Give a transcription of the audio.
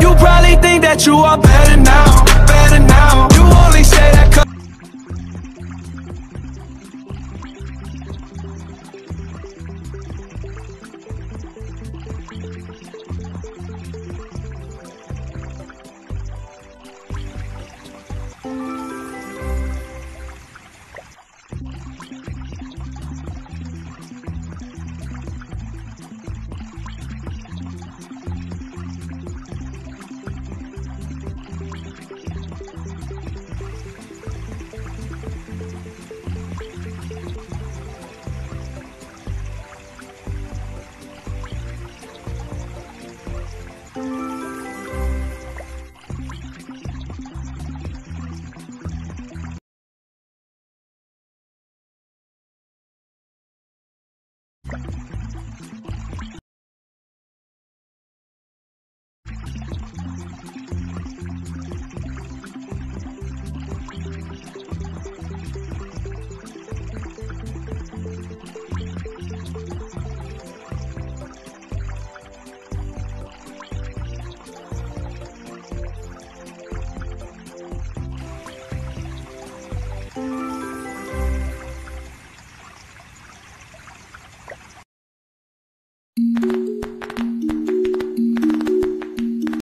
You probably think that you are better now, better now. You only say that cause